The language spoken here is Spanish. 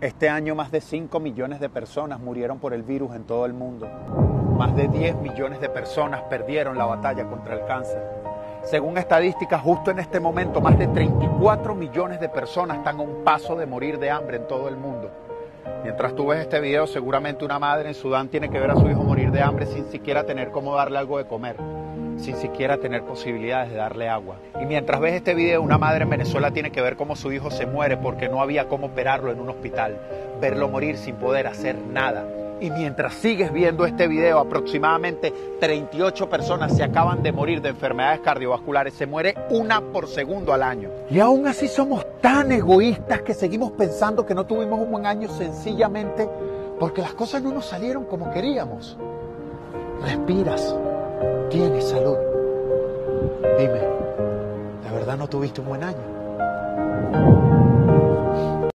Este año más de 5 millones de personas murieron por el virus en todo el mundo. Más de 10 millones de personas perdieron la batalla contra el cáncer. Según estadísticas, justo en este momento, más de 34 millones de personas están a un paso de morir de hambre en todo el mundo. Mientras tú ves este video, seguramente una madre en Sudán tiene que ver a su hijo morir de hambre sin siquiera tener cómo darle algo de comer sin siquiera tener posibilidades de darle agua. Y mientras ves este video, una madre en Venezuela tiene que ver cómo su hijo se muere porque no había cómo operarlo en un hospital, verlo morir sin poder hacer nada. Y mientras sigues viendo este video, aproximadamente 38 personas se acaban de morir de enfermedades cardiovasculares. Se muere una por segundo al año. Y aún así somos tan egoístas que seguimos pensando que no tuvimos un buen año sencillamente porque las cosas no nos salieron como queríamos. Respiras tienes salud. Dime, ¿de verdad no tuviste un buen año?